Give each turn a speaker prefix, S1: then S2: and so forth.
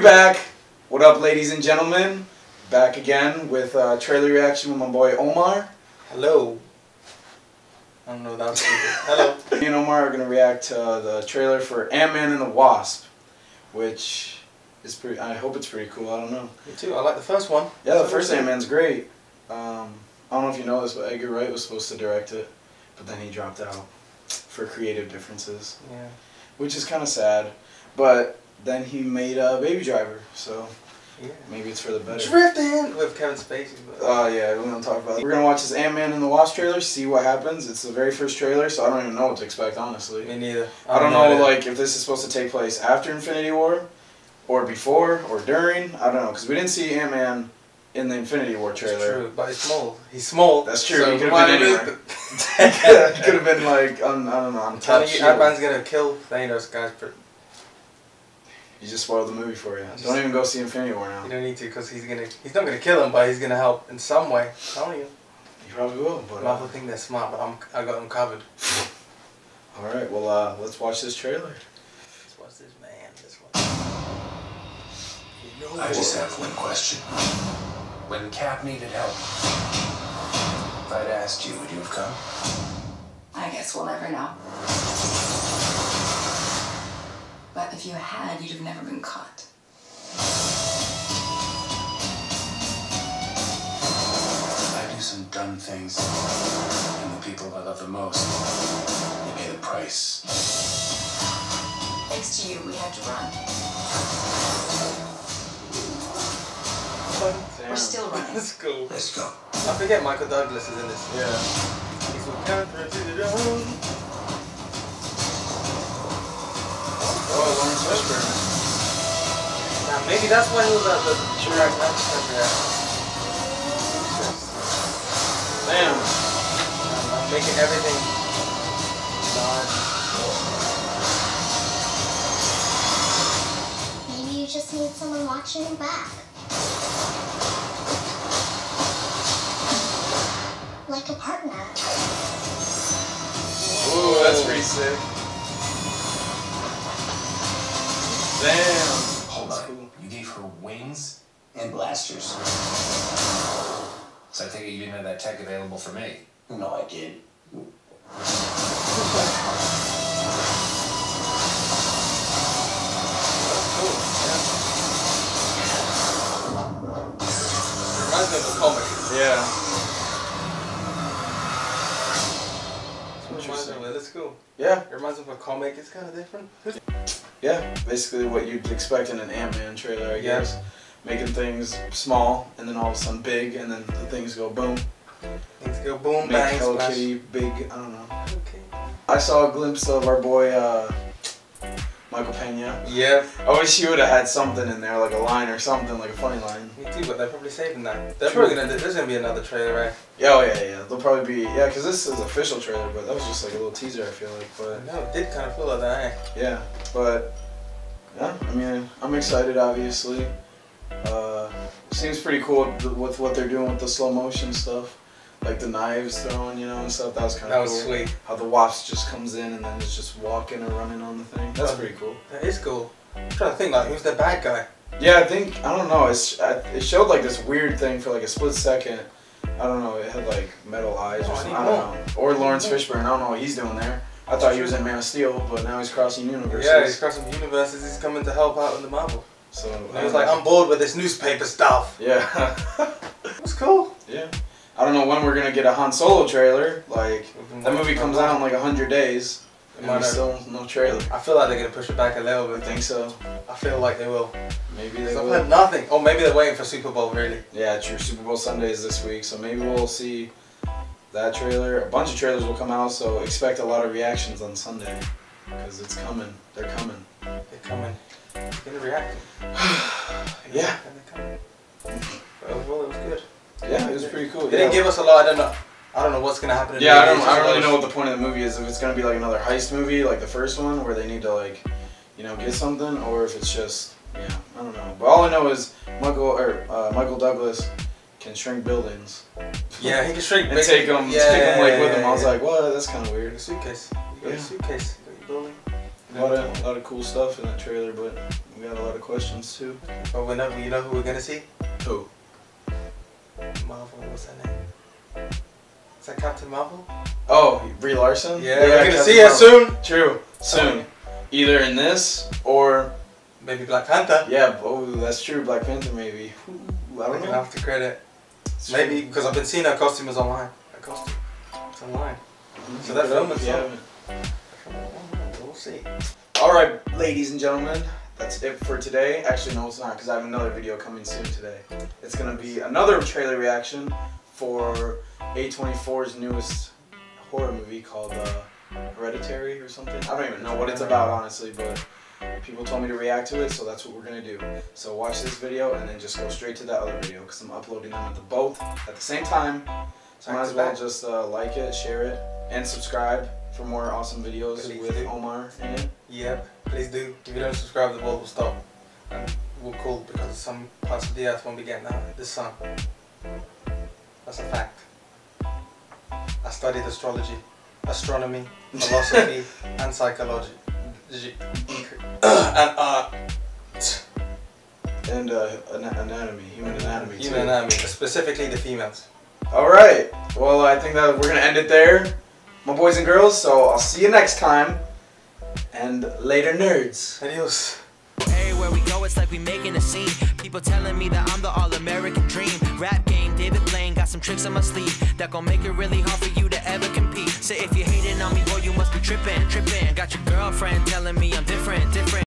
S1: We back. What up, ladies and gentlemen? Back again with uh, trailer reaction with my boy Omar.
S2: Hello. I don't know that was Hello.
S1: Me and Omar are gonna react to uh, the trailer for Ant Man and the Wasp, which is pretty. I hope it's pretty cool. I don't know.
S2: Me too. I like the first one.
S1: Yeah, the first Ant Man's great. Um, I don't know if you know this, but Edgar Wright was supposed to direct it, but then he dropped out for creative differences.
S2: Yeah.
S1: Which is kind of sad, but then he made a uh, Baby Driver, so
S2: yeah.
S1: maybe it's for the better.
S2: Drifting with Kevin Spacey.
S1: Oh uh, yeah, we're gonna talk about. It. We're gonna watch this Ant Man and the Wasp trailer, see what happens. It's the very first trailer, so I don't even know what to expect, honestly.
S2: Me neither.
S1: I, I don't, know, know like if this is supposed to take place after Infinity War, or before, or during. I don't know, because we didn't see Ant Man in the Infinity War trailer.
S2: It's true, but he's small. He's small.
S1: That's true. So he could have been anywhere. he could have been like on, I don't know on top.
S2: Ant Man's gonna kill Thanos, guys.
S1: You just spoiled the movie for you. Just, don't even go see Infinity War now.
S2: You don't need to because he's gonna. He's not gonna kill him, but he's gonna help in some way. I'm telling you.
S1: He probably will. But
S2: Marvel uh, think they're smart, but I'm. I got them covered.
S1: All right. Well, uh, let's watch this trailer.
S2: Let's watch this man. This one.
S3: You know I just have one question. When Cap needed help, if I'd asked you, would you have come?
S4: I guess we'll never know. But if you had, you'd have never been caught.
S3: I do some dumb things, and the people I love the most, they pay the price.
S4: Thanks to you, we had to run. We're still running.
S2: Let's go.
S3: Let's go.
S2: I forget Michael Douglas is in this.
S1: Yeah. Oh, Laurence Fishburne.
S2: Now, maybe that's why he was at the Chirac
S1: Damn.
S2: I'm making everything
S5: Maybe you just need someone watching your back. Like a partner.
S1: Ooh, that's pretty sick. Damn.
S3: Hold on. Cool. You gave her wings and blasters. So I think you didn't have that tech available for me. No, I did.
S2: Reminds me of a comic.
S1: Yeah.
S2: Interesting. That's cool.
S1: Yeah.
S2: It reminds me of a comic. It's kind of different.
S1: Yeah, basically what you'd expect in an Ant-Man trailer, I yeah. guess. Making things small, and then all of a sudden big, and then the things go boom.
S2: Things go boom,
S1: Make
S2: bang,
S1: Hello Kitty big, I don't know. Okay. I saw a glimpse of our boy, uh, Michael Pena.
S2: Yeah.
S1: I wish he would have had something in there, like a line or something, like a funny line.
S2: Me too, but they're probably saving that. They're probably gonna. There's gonna be another trailer, right?
S1: Yeah, oh yeah, yeah. They'll probably be yeah, because this is official trailer, but that was just like a little teaser. I feel like, but
S2: no, it did kind of feel like that. Eh?
S1: Yeah, but yeah, I mean, I'm excited. Obviously, uh, seems pretty cool with what they're doing with the slow motion stuff like the knives thrown, you know, and stuff. That was kind of
S2: that was
S1: cool.
S2: sweet.
S1: How the wasp just comes in and then is just walking and running on the thing. That's um, pretty cool.
S2: That is cool. I'm trying to think like who's the bad guy.
S1: Yeah, I think I don't know. It's it showed like this weird thing for like a split second. I don't know. It had like metal eyes or oh, something. I don't know. Or Laurence Fishburne. I don't know what he's doing there. I thought he was in Man of Steel, but now he's crossing universes.
S2: Yeah, he's crossing universes. He's coming to help out in the Marvel.
S1: So
S2: he was like, I'm bored with this newspaper stuff.
S1: Yeah.
S2: it was cool.
S1: Yeah. I don't know when we're gonna get a Han Solo trailer. Like that movie comes out in like hundred days. And still no trailer.
S2: I feel like they're gonna push it back a little bit.
S1: I think so.
S2: I feel like they will.
S1: Maybe they will.
S2: nothing. Oh, maybe they're waiting for Super Bowl, really.
S1: Yeah, true. Super Bowl Sunday is this week, so maybe we'll see that trailer. A bunch of trailers will come out, so expect a lot of reactions on Sunday. Because it's coming. They're coming.
S2: They're coming. They're gonna react.
S1: yeah.
S2: Well,
S1: pretty cool.
S2: They
S1: yeah.
S2: didn't give us a lot. I don't know. I don't know what's gonna happen.
S1: yeah, I don't. I don't really know what the point of the movie is. If it's gonna be like another heist movie, like the first one, where they need to like, you know, get something, or if it's just, yeah, I don't know. But all I know is Michael or uh, Michael Douglas can shrink buildings.
S2: Yeah, he can shrink
S1: and take them, yeah, take them like with him. I was like, what? That's kind of weird.
S2: A suitcase. You got yeah. a suitcase. You got your building.
S1: A lot of, a lot of cool stuff in that trailer, but we got a lot of questions too.
S2: But whenever you know who we're gonna see?
S1: Who?
S2: Is that Captain Marvel?
S1: Oh, Brie Larson.
S2: Yeah, we're gonna
S1: Captain
S2: see her soon.
S1: True, soon. Either in this or
S2: Maybe Black Panther.
S1: yeah. Oh, that's true. Black Panther maybe. Ooh, I don't know.
S2: after credit.
S1: It's
S2: Maybe because I've been seeing her costume is online. Her costume. It's online. Mm-hmm. So
S1: Look
S2: that film is
S1: you
S2: We'll see.
S1: All right, ladies and gentlemen, that's it for today. Actually, no, it's not, because I have another video coming soon today. It's gonna be another trailer reaction for A24's newest horror movie called uh, Hereditary or something. I don't even know what it's about, honestly, but people told me to react to it, so that's what we're gonna do. So watch this video and then just go straight to that other video, because I'm uploading them at the both at the same time. So might as well just uh, like it, share it, and subscribe for more awesome videos
S2: Please
S1: with
S2: do.
S1: Omar in it.
S2: Yep, please do. If you don't subscribe, the world will stop. And we'll cool because some parts of the earth won't be getting out the sun. That's a fact. I studied astrology, astronomy, philosophy, and psychology. And art.
S1: And uh, ana- anatomy, human anatomy. too.
S2: Human anatomy, specifically the females.
S1: All right. Well, I think that we're gonna end it there, my boys and girls. So I'll see you next time, and later, nerds.
S2: Adios.
S6: Everywhere we go, it's like we making a scene. People telling me that I'm the all-American dream. Rap game, David Blaine, got some tricks on my sleeve that gon' make it really hard for you to ever compete. So if you're hating on me, boy, you must be tripping, tripping. Got your girlfriend telling me I'm different, different.